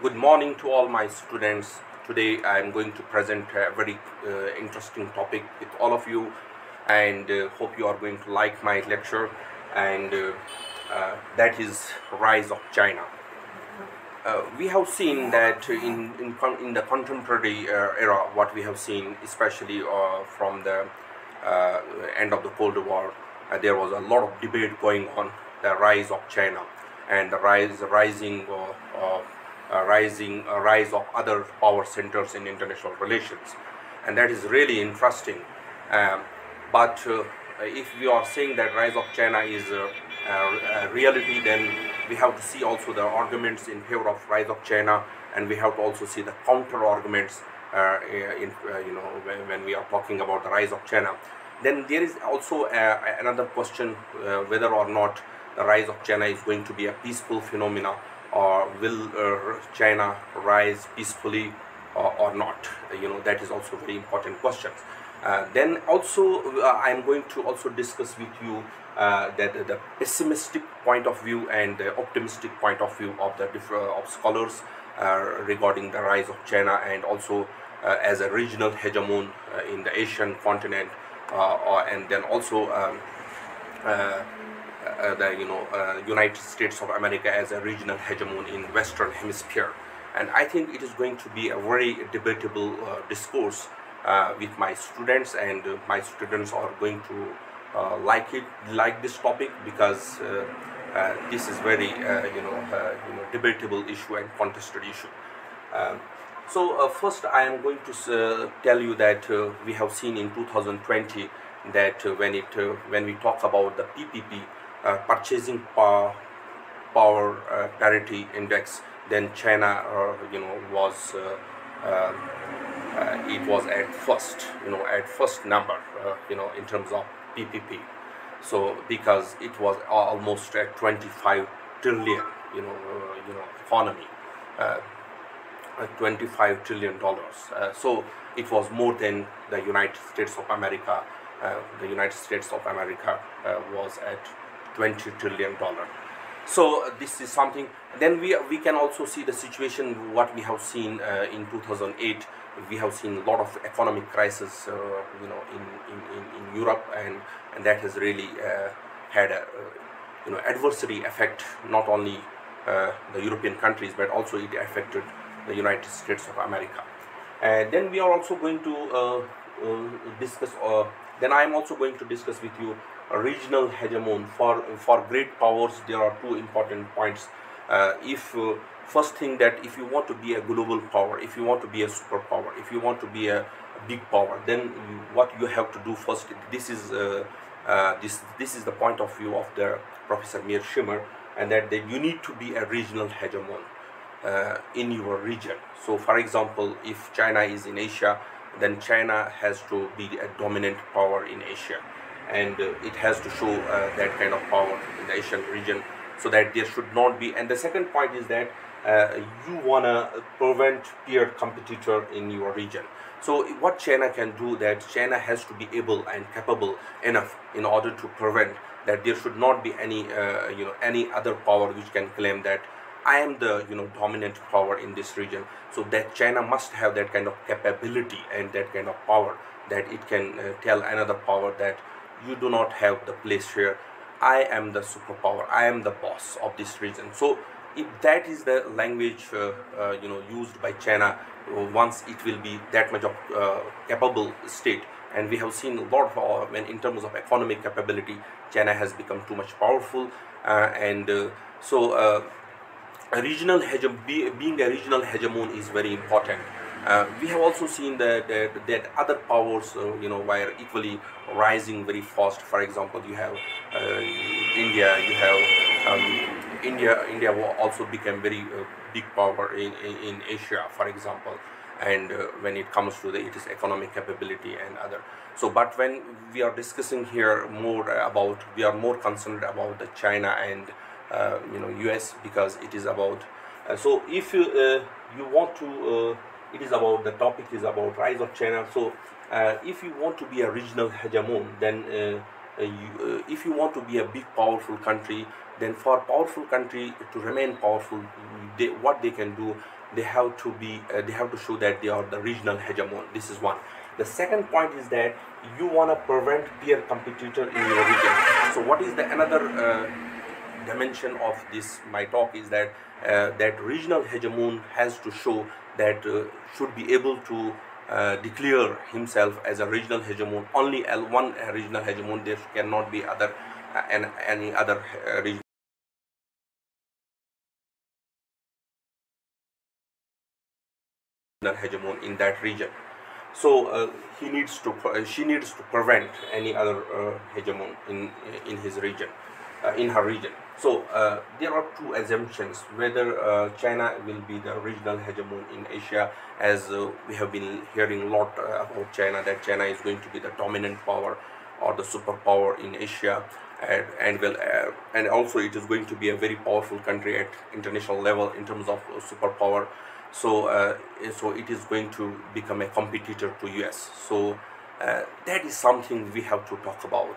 Good morning to all my students. Today I am going to present a very uh, interesting topic with all of you and uh, hope you are going to like my lecture and uh, uh, that is rise of China. Uh, we have seen that in, in, in the contemporary uh, era what we have seen especially from the end of the Cold War there was a lot of debate going on the rise of China and the rise rising of uh, rising rise of other power centers in international relations. And that is really interesting. Um, but uh, if we are saying that rise of China is a reality then we have to see also the arguments in favor of rise of China. And we have to also see the counter arguments uh, in uh, you know when, when we are talking about the rise of China. Then there is also uh, another question uh, whether or not the rise of China is going to be a peaceful phenomena or will uh, China rise peacefully or, or not? You know, that is also very important questions. Uh, then also, uh, I am going to also discuss with you uh, that the pessimistic point of view and the optimistic point of view of the different of scholars uh, regarding the rise of China and also uh, as a regional hegemon in the Asian continent, and then also. Um, the you know uh, United States of America as a regional hegemon in Western Hemisphere, and I think it is going to be a very debatable uh, discourse uh, with my students, and uh, my students are going to uh, like it, like this topic because uh, uh, this is very uh, you know uh, you know debatable issue and contested issue. Um, so uh, first, I am going to uh, tell you that uh, we have seen in 2020 that uh, when it uh, when we talk about the PPP uh, purchasing power power uh, parity index, then China uh, you know was uh, uh, it was at first you know at first number uh, you know in terms of PPP. So because it was almost at 25 trillion you know uh, you know economy. Uh, uh, 25 trillion dollars. Uh, so it was more than the United States of America. Uh, the United States of America uh, was at 20 trillion dollar. So uh, this is something. Then we we can also see the situation what we have seen uh, in 2008. We have seen a lot of economic crisis, uh, you know, in, in, in, Europe, and and that has really uh, had a uh, you know adversary effect not only uh, the European countries but also it affected the United States of America. And then we are also going to discuss. Then I am also going to discuss with you regional hegemon for for great powers. There are two important points. Uh, if uh, first thing that if you want to be a global power, if you want to be a superpower, if you want to be a, big power, then what you have to do first. This is uh, uh, this this is the point of view of the Professor Mearsheimer, and that, that you need to be a regional hegemon uh, in your region. So, for example, if China is in Asia, then China has to be a dominant power in Asia, and uh, it has to show uh, that kind of power in the Asian region, so that there should not be. And the second point is that uh, you wanna prevent peer competitor in your region. So, what China can do that China has to be able and capable enough in order to prevent that there should not be any uh, you know any other power which can claim that I am the you know dominant power in this region. So that China must have that kind of capability and that kind of power that it can uh, tell another power that you do not have the place here. I am the superpower. I am the boss of this region. So if that is the language uh, uh, you know used by China, uh, once it will be that much of uh, capable state, and we have seen a lot of uh, when in terms of economic capability, China has become too much powerful, uh, and so. A regional hege- be, being a regional hegemon is very important. Uh, we have also seen that, that, that other powers, uh, you know, were equally rising very fast. For example, you have uh, India, you have um, India. India also became very uh, big power in, in, in Asia, for example. And uh, when it comes to the its economic capability and other. So, but when we are discussing here more about, we are more concerned about the China and uh, you know US because it is about uh, so if you you want to it is about the topic is about rise of China. So uh, if you want to be a regional hegemon then uh, uh, you, if you want to be a big powerful country then for powerful country to remain powerful they, what they can do they have to be they have to show that they are the regional hegemon. This is one. The second point is that you want to prevent peer competitor in your region. So what is the another uh, dimension of this my talk is that uh, that regional hegemon has to show that uh, should be able to uh, declare himself as a regional hegemon. Only one regional hegemon there cannot be other uh, and any other region. Hegemon in that region. So uh, he needs to she needs to prevent any other uh, hegemon in in his region in her region so uh, there are two assumptions whether uh, china will be the regional hegemon in asia as we have been hearing a lot about china that china is going to be the dominant power or the superpower in asia and, and will and also it is going to be a very powerful country at international level in terms of superpower. So uh, so it is going to become a competitor to US so uh, that is something we have to talk about.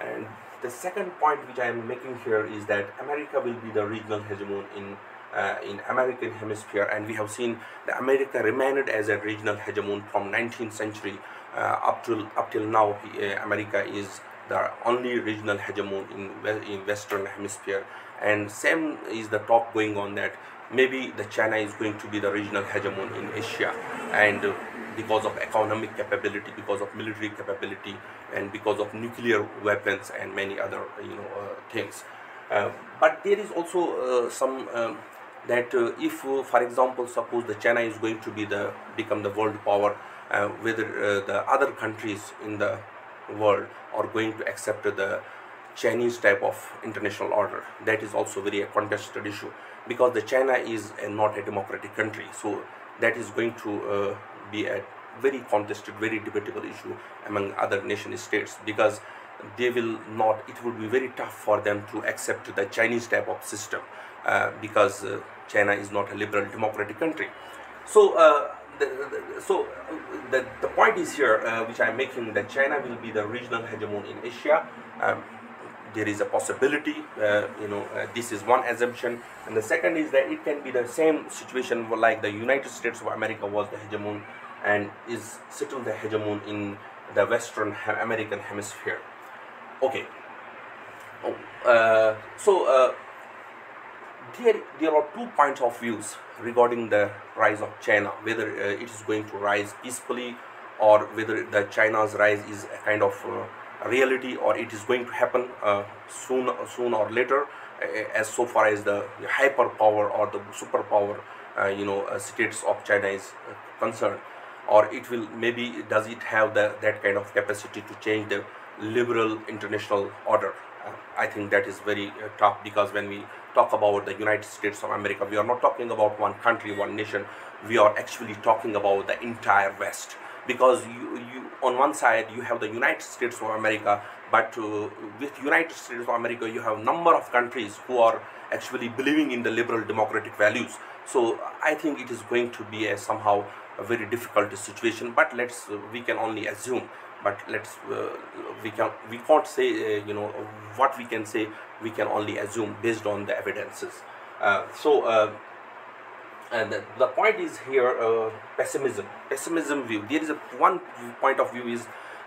And the second point which I am making here is that America will be the regional hegemon in uh, in American hemisphere and we have seen that America remained as a regional hegemon from 19th century uh, up till up till now uh, America is the only regional hegemon in in western hemisphere. And same is the talk going on that maybe the China is going to be the regional hegemon in Asia. And because of economic capability, because of military capability and because of nuclear weapons and many other you know uh, things. Uh, but there is also uh, some um, that uh, if uh, for example suppose the China is going to be the become the world power whether the other countries in the world are going to accept the Chinese type of international order that is also very a contested issue because the China is a, not a democratic country so that is going to uh, be a very contested very debatable issue among other nation states because they will not it will be very tough for them to accept the Chinese type of system uh, because uh, China is not a liberal democratic country. So uh, the, the, so the, the point is here uh, which I'm making that China will be the regional hegemon in Asia. Um, there is a possibility uh, you know uh, this is one assumption. And the second is that it can be the same situation like the united states of america was the hegemon and is still the hegemon in the western american hemisphere. Okay. Oh, uh, so uh, there, there are two points of views regarding the rise of china whether uh, it is going to rise peacefully or whether the china's rise is a kind of uh, reality or it is going to happen uh, soon soon or later as so far as the hyperpower or the superpower uh, you know states of China is concerned or it will maybe does it have the that kind of capacity to change the liberal international order? Uh, I think that is very tough because when we talk about the United States of America we are not talking about one country one nation. We are actually talking about the entire West. Because you, you on one side you have the United States of America but uh, with United States of America you have number of countries who are actually believing in the liberal democratic values. So I think it is going to be a somehow a very difficult situation but let's uh, we can only assume but let's uh, we can we can't say uh, you know what we can say we can only assume based on the evidences. Uh, so uh, and the, the point is here uh, pessimism. Pessimism view. There is a one point of view is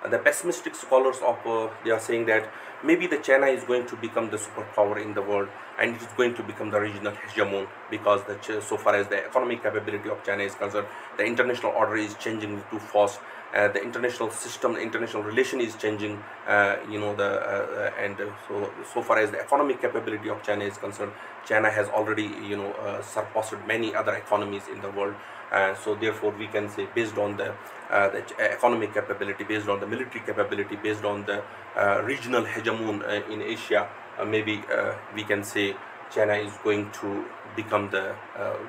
the pessimistic scholars of uh, they are saying that maybe the china is going to become the superpower in the world and it is going to become the regional hegemon because the so far as the economic capability of china is concerned the international order is changing too fast uh, the international system, the international relation is changing. Uh, you know the uh, uh and so so far as the economic capability of China is concerned, China has already you know uh, surpassed many other economies in the world. Uh, so therefore, we can say based on the the economic capability, based on the military capability, based on the regional hegemon in Asia, maybe we can say China is going to become the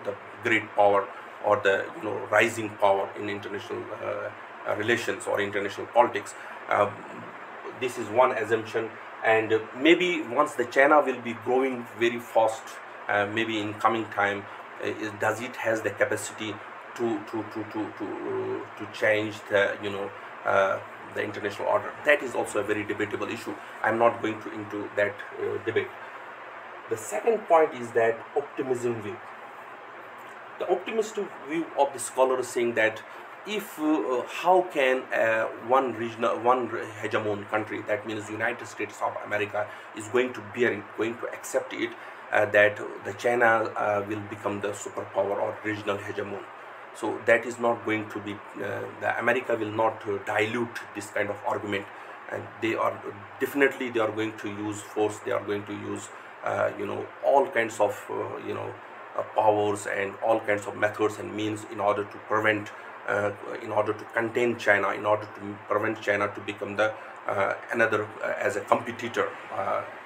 the great power or the you know rising power in international uh, relations or international politics. Uh, this is one assumption and maybe once the China will be growing very fast, uh, maybe in coming time, does it has the capacity to to to to to, to change the you know uh, the international order. That is also a very debatable issue. I'm not going to into that uh, debate. The second point is that optimism view. The optimistic view of the scholar is saying that if uh, how can uh, one regional one hegemon country that means united states of america is going to bear it going to accept it uh, that the china uh, will become the superpower or regional hegemon so that is not going to be uh, the america will not uh, dilute this kind of argument and they are definitely they are going to use force they are going to use you know all kinds of you know powers and all kinds of methods and means in order to prevent uh, in order to contain China, in order to prevent China to become the uh, another uh, as a competitor,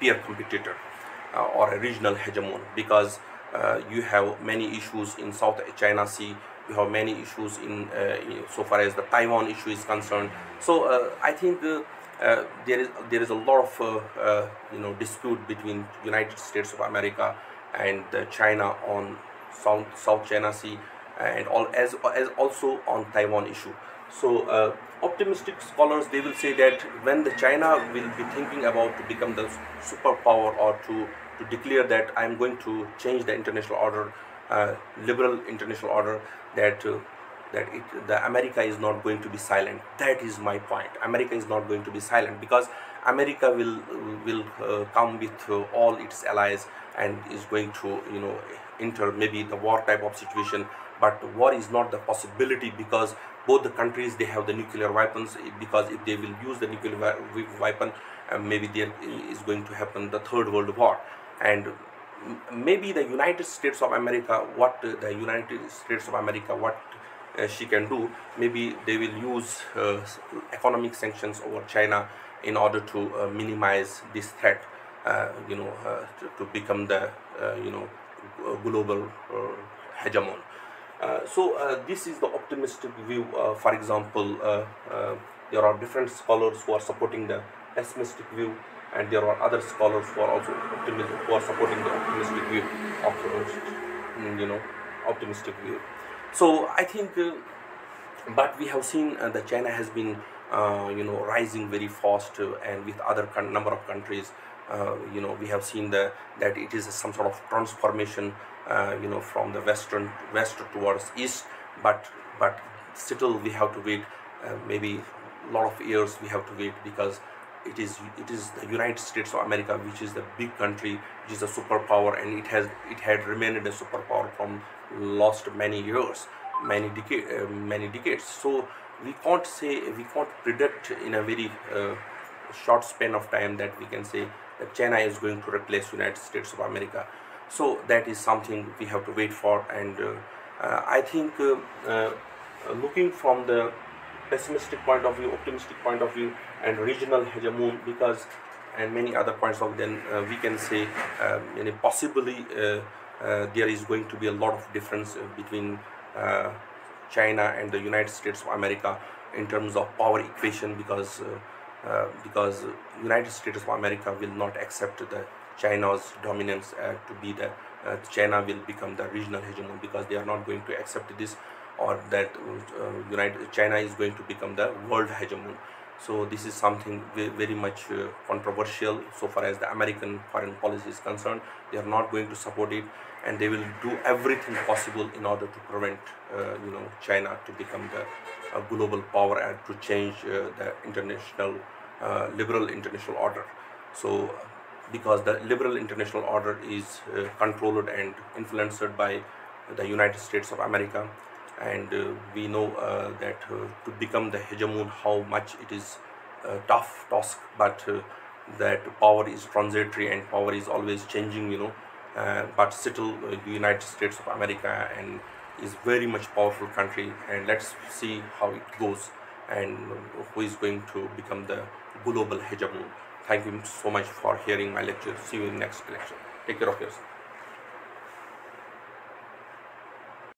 peer competitor, or a regional hegemon, because you have many issues in South China Sea. You have many issues in, in so far as the Taiwan issue is concerned. So I think. Uh, there is there is a lot of uh, uh, you know dispute between United States of America and China on South South China Sea and all as as also on Taiwan issue. So uh, optimistic scholars they will say that when the China will be thinking about to become the superpower or to to declare that I am going to change the international order, uh, liberal international order, that uh, that it, the America is not going to be silent. That is my point. America is not going to be silent because America will will uh, come with uh, all its allies and is going to you know enter maybe the war type of situation but war is not the possibility because both the countries they have the nuclear weapons because if they will use the nuclear weapon uh, maybe there is going to happen the third world war and maybe the united states of america what the united states of america what uh, she can do maybe they will use uh, economic sanctions over china in order to uh, minimize this threat you know to, to, become the you know global hegemon uh, so uh, this is the optimistic view. Uh, for example, there are different scholars who are supporting the pessimistic view, and there are other scholars who are also optimistic, who are supporting the optimistic view of mm, you know optimistic view. So I think, but we have seen that China has been uh, you know rising very fast uh, and with other number of countries uh, you know we have seen the that it is some sort of transformation uh, you know from the western west towards east but but still we have to wait uh, maybe a lot of years we have to wait because it is it is the United States of America which is the big country which is a superpower and it has it had remained a superpower from last many years many decade uh, many decades. So we can't say we can't predict in a very uh, short span of time that we can say that China is going to replace United States of America. So that is something we have to wait for and uh, uh, I think uh, looking from the pessimistic point of view optimistic point of view and regional hegemon because and many other points of then uh, we can say um, possibly uh, uh, there is going to be a lot of difference between China and the United States of America in terms of power equation because because United States of America will not accept the China's dominance uh, to be the uh, China will become the regional hegemon because they are not going to accept this or that uh, United China is going to become the world hegemon. So this is something very much uh, controversial so far as the American foreign policy is concerned. They are not going to support it, and they will do everything possible in order to prevent, uh, you know, China to become the uh, global power and to change the international liberal international order. So because the liberal international order is uh, controlled and influenced by the United States of America and uh, we know uh, that uh, to become the hegemon how much it is a uh, tough task but uh, that power is transitory and power is always changing you know but still the United States of America and is very much powerful country and let's see how it goes and who is going to become the global hegemon Thank you so much for hearing my lecture. See you in next lecture. Take care of yourself.